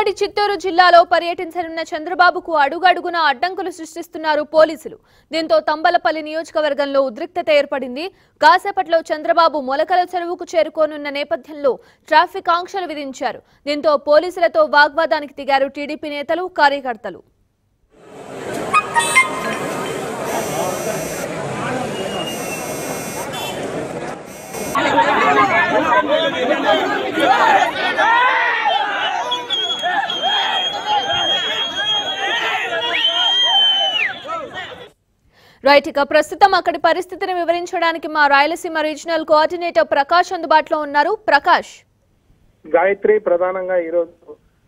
ఉమ్మడి చిత్తూరు జిల్లాలో పర్యటించనున్న చంద్రబాబుకు అడుగడుగున అడ్డంకులు సృష్టిస్తున్నారు పోలీసులు. దీంతో తంబలపల్లి నియోజకవర్గంలో ఉద్రిక్తత ఏర్పడింది. కాసేపట్లో చంద్రబాబు మొలకల చెరువుకు చేరుకోనున్న నేపథ్యంలో ట్రాఫిక్ ఆంక్షలు విధించారు. దీంతో పోలీసులతో వాగ్వాదానికి దిగారు టీడీపీ నేతలు కార్యకర్తలు. రైట్ ఇక ప్రస్తుతం అక్కడి పరిస్థితిని వివరించడానికి మా రాయలసీమ రీజనల్ కోఆర్డినేటర్ ప్రకాష్ అందుబాటులో ఉన్నారు. ప్రకాష్. గాయత్రి ప్రధానంగా ఈరోజు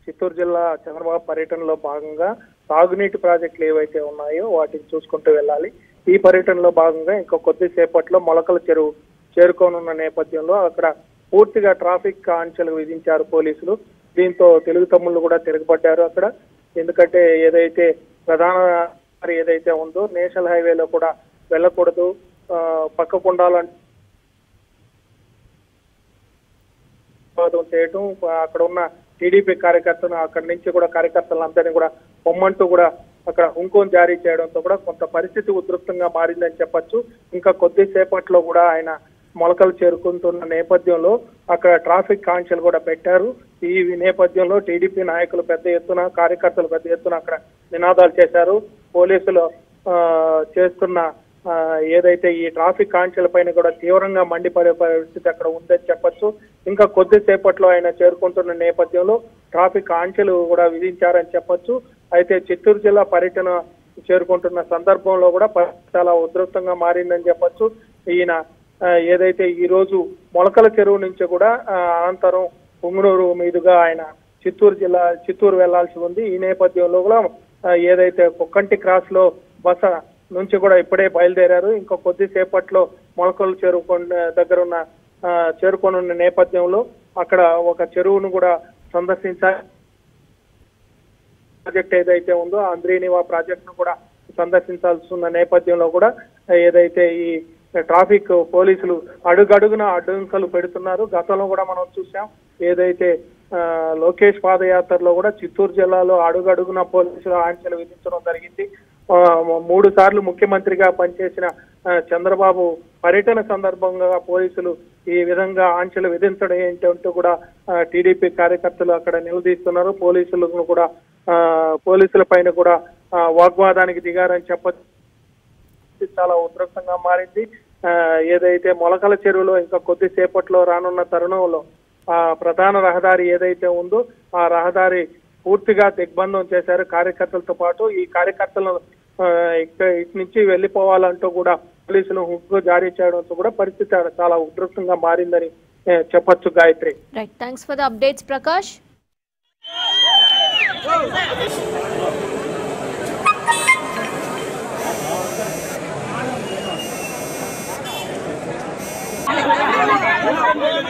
చిత్తూరు జిల్లా చంద్రబాబు పర్యటనలో భాగంగా సాగునీటి ప్రాజెక్టులు ఏవైతే ఉన్నాయో వాటిని చూసుకుంటూ వెళ్ళాలి. ఈ పర్యటనలో భాగంగా ఇంకా కొద్దిసేపట్లో మొలకల చెరువు చేరుకోనున్న నేపథ్యంలో అక్కడ పూర్తిగా ట్రాఫిక్ ఆంక్షలు విధించారు పోలీసులు. దీంతో తెలుగు తమ్ముళ్ళు కూడా తిరగబడ్డారు అక్కడ. ఎందుకంటే ఏదైతే ప్రధాన మరి ఏదైతే ఉందో నేషనల్ హైవేలో కూడా వెళ్ళకూడదు. పక్కకు ఉండాలంటే చేయటం అక్కడ ఉన్న టీడీపీ కార్యకర్తలు అక్కడి నుంచి కూడా కార్యకర్తలందరినీ కూడా పొమ్మంటూ కూడా అక్కడ హుంకం జారీ చేయడంతో కూడా కొంత పరిస్థితి ఉధృతంగా మారిందని చెప్పొచ్చు. ఇంకా కొద్దిసేపట్లో కూడా ఆయన మొలకలు చేరుకుంటున్న నేపథ్యంలో అక్కడ ట్రాఫిక్ కాంక్షలు కూడా పెట్టారు. ఈ నేపథ్యంలో టీడీపీ నాయకులు పెద్ద ఎత్తున కార్యకర్తలు పెద్ద ఎత్తున అక్కడ నినాదాలు చేశారు. పోలీసులు ఆ, చేస్తున్న ఆ, ఏదైతే ఈ ట్రాఫిక్ ఆంక్షల పైన కూడా తీవ్రంగా మండిపడే పరిస్థితి అక్కడ ఉందని చెప్పొచ్చు. ఇంకా కొద్దిసేపట్లో ఆయన చేరుకుంటున్న నేపథ్యంలో ట్రాఫిక్ ఆంక్షలు కూడా విధించారని చెప్పొచ్చు. అయితే చిత్తూరు జిల్లా పర్యటన చేరుకుంటున్న సందర్భంలో కూడా చాలా ఉధృతంగా మారిందని చెప్పొచ్చు. ఈయన ఏదైతే ఈ రోజు మొలకల చెరువు నుంచి కూడా అనంతరం పొంగునూరు మీదుగా ఆయన చిత్తూరు జిల్లా చిత్తూరు వెళ్ళాల్సి ఉంది. ఈ నేపథ్యంలో కూడా ఏదైతే కొక్కంటి క్రాస్లో బస నుంచి కూడా ఇప్పుడే బయలుదేరారు. ఇంకా కొద్దిసేపట్లో మొలకలు చేరుకున్న దగ్గర ఉన్న ఆ, చేరుకోనున్న నేపథ్యంలో అక్కడ ఒక చెరువును కూడా సందర్శించారు ప్రాజెక్ట్ ఏదైతే ఉందో అంద్రీనివా ప్రాజెక్ట్ను కూడా సందర్శించాల్సి ఉన్న నేపథ్యంలో కూడా ఏదైతే ఈ ట్రాఫిక్ పోలీసులు అడుగడుగున అడ్డంకులు పెడుతున్నారు. గతంలో కూడా మనం చూసాం. ఏదైతే ఆ, లోకేష్ పాదయాత్రలో కూడా చిత్తూరు జిల్లాలో అడుగడుగున పోలీసులు ఆంక్షలు విధించడం జరిగింది. మూడు సార్లు ముఖ్యమంత్రిగా పనిచేసిన చంద్రబాబు పర్యటన సందర్భంగా పోలీసులు ఈ విధంగా ఆంక్షలు విధించడం ఏంటంటూ కూడా టీడీపీ కార్యకర్తలు అక్కడ నిలదీస్తున్నారు. పోలీసులను కూడా పోలీసుల పైన కూడా వాగ్వాదానికి దిగారని చెప్పచ్చు పరిస్థితి చాలా ఉధృతంగా మారింది. ఏదైతే మొలకల చెరువులో ఇంకా కొద్దిసేపట్లో రానున్న తరుణంలో ఆ ప్రధాన రహదారి ఏదైతే ఉందో ఆ రహదారి పూర్తిగా దిగ్బంధం చేశారు కార్యకర్తలతో పాటు. ఈ కార్యకర్తలను ఇటు నుంచి వెళ్ళిపోవాలంటూ కూడా పోలీసులు హుక్కు జారీ చేయడంతో కూడా పరిస్థితి చాలా ఉధృతంగా మారిందని చెప్పొచ్చు Gayatri. Right thanks for the updates Prakash Vai,